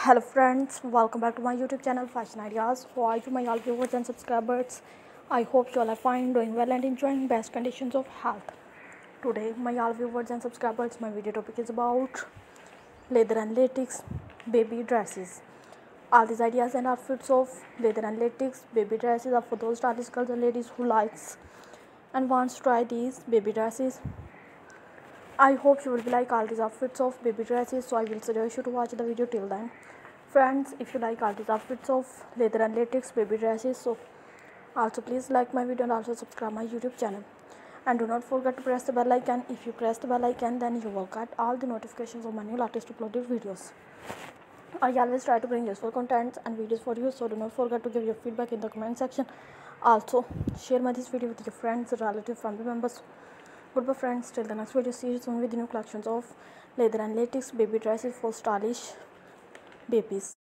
hello friends. Welcome back to my youtube channel fashion ideas. How are you my all viewers and subscribers i hope you all are fine doing well and enjoying best conditions of health. Today my all viewers and subscribers my video topic is about leather and latex baby dresses. All these ideas and outfits of leather and latex baby dresses are for those stylish girls and ladies who likes and wants to try these baby dresses I hope you will like all these outfits of baby dresses so I will suggest you to watch the video till then. Friends if you like all these outfits of leather and latex baby dresses so also please like my video and also subscribe my YouTube channel. And do not forget to press the bell icon. If you press the bell icon then you will get all the notifications of my new latest uploaded videos. I always try to bring useful contents and videos for you so do not forget to give your feedback in the comment section. Also share my this video with your friends, relatives, family members goodbye friends. Till the next video. See you soon with new collections of leather and latex. Baby dresses for stylish babies